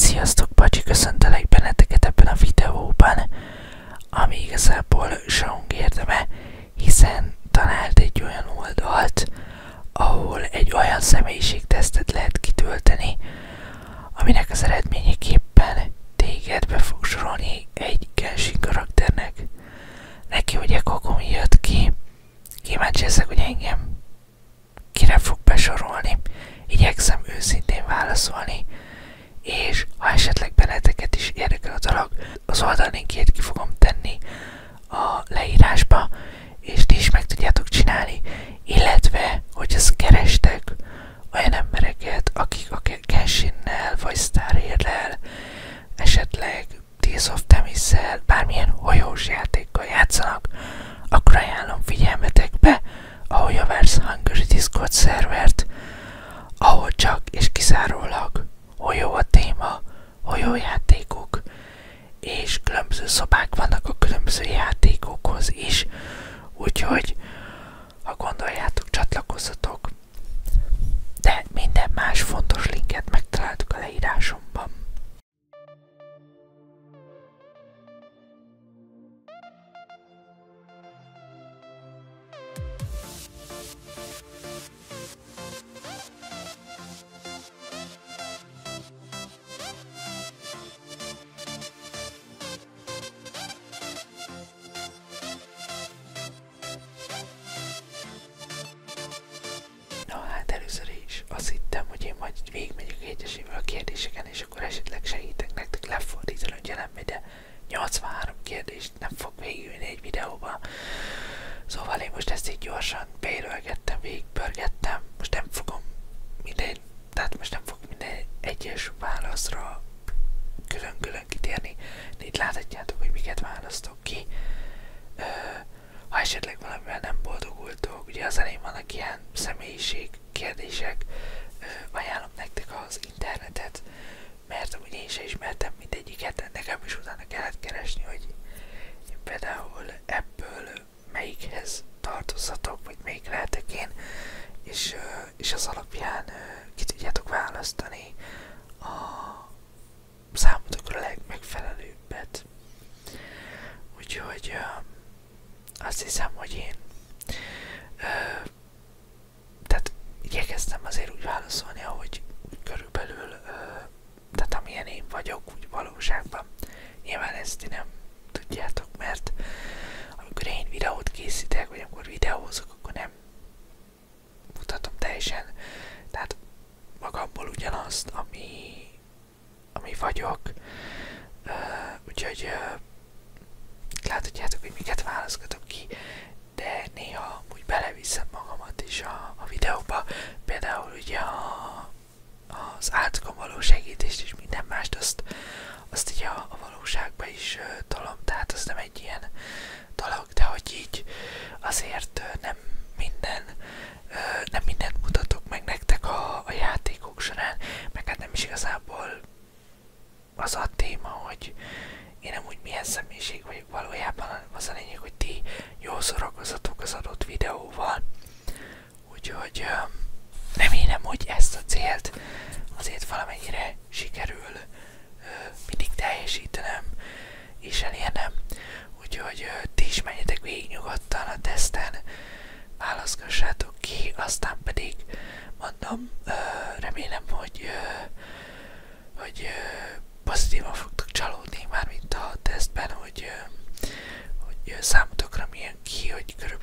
sziasztok, Pacsi, köszöntelek benneteket ebben a videóban, ami igazából Song érdeme, hiszen talált egy olyan oldalt, ahol egy olyan személyiségtesztet lehet kitölteni, aminek az eredményeképpen esetleg benneteket is érdekel a dolog, az oldallinkjét ki ようやっ láthatjátok, hogy miket választok ki. Ö, ha esetleg valamivel nem boldogultok, ugye az elején vannak ilyen személyiség kérdések, ajánlom nektek az internetet, mert amúgy én sem ismertem mindegyiket, nekem is utána kellett keresni, hogy én például ebből melyikhez tartozatok, vagy melyik lehetek én, és, és az alapján ki tudjátok választani a számotokra a legmegfelelőbbet. Úgyhogy azt hiszem, hogy én ö, tehát igyekeztem azért úgy válaszolni, ahogy körülbelül, ö, tehát amilyen én vagyok, úgy valóságban. Nyilván ezt ti nem tudjátok, mert amikor én videót készítek, vagy amikor videózok, akkor nem mutatom teljesen, tehát magamból ugyanazt, ami, ami vagyok. Uh, úgyhogy uh, láthatjátok, hogy miket válaszgatok ki, de néha úgy beleviszem magamat is a, a videóba, például ugye a, az általán való segítést és minden mást, azt, azt így a, a valóságba is uh, tolom, tehát az nem egy ilyen dolog, de hogy így azért uh, nem minden, uh, nem mindent mutatok meg nektek a, a játékok során, meg hát nem is igazából az a téma, hogy én nem úgy milyen személyiség vagyok valójában, hanem az a lényeg, hogy ti jól szórakozatok az adott videóval. Úgyhogy remélem, hogy ezt a célt azért valamennyire sikerül mindig teljesítenem és elérnem. Úgyhogy ti is menjetek végig nyugodtan a teszten, válaszgassátok ki, aztán pedig mondom, remélem, hogy, hogy pozitívan már, tesztben, hogy, hogy számotokra milyen ki, hogy körülbelül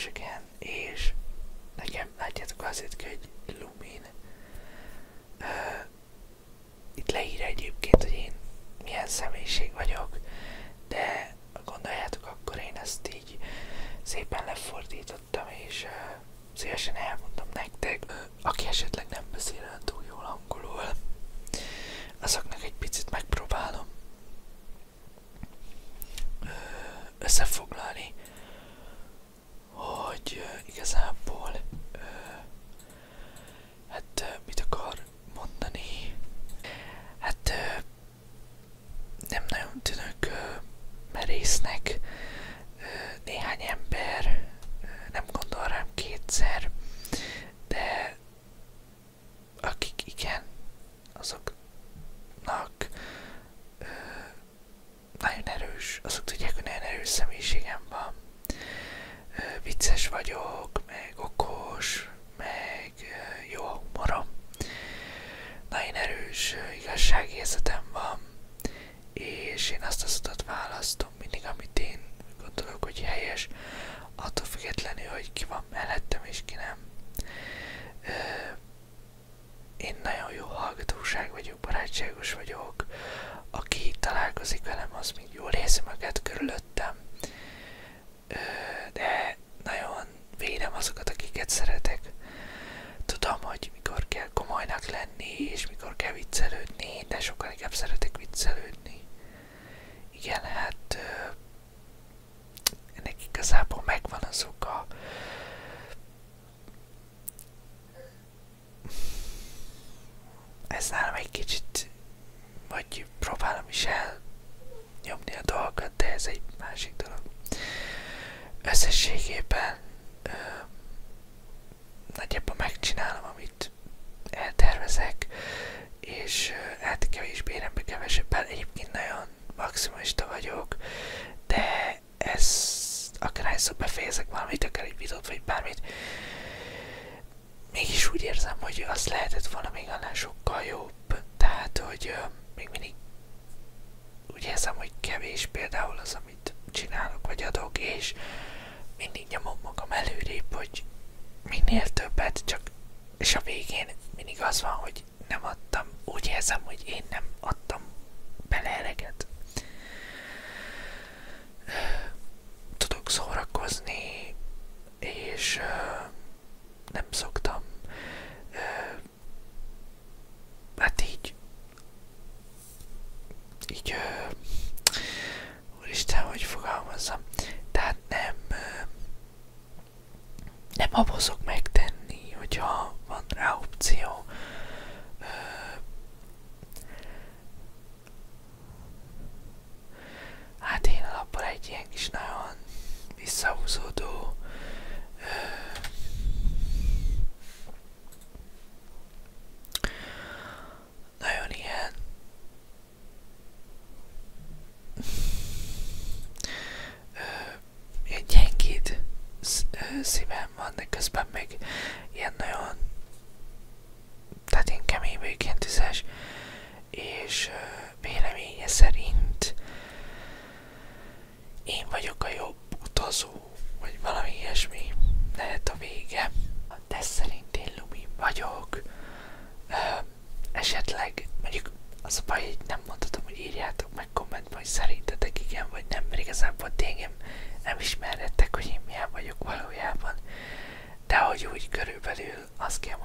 kérdéseken, és nekem látjátok azért, hogy Lumin uh, itt leír egyébként, hogy én milyen személyiség vagyok, de gondoljátok, akkor én ezt így szépen lefordítottam, és uh, szívesen elmondom nektek, uh, aki esetleg nem beszél túl jól angolul, azoknak egy picit megpróbálom uh, összefogni. vicces vagyok, meg okos, meg eh, jó humorom. Nagyon erős eh, igazságérzetem van, és én azt az utat választom mindig, amit én gondolok, hogy helyes, attól függetlenül, hogy ki van mellettem és ki nem. Eh, én nagyon jó hallgatóság vagyok, barátságos vagyok, aki találkozik velem, az még jól érzi magát körülött, szeretek. Tudom, hogy mikor kell komolynak lenni, és mikor kell viccelődni, de sokkal inkább szeretek viccelődni. Igen, hát Grazie last game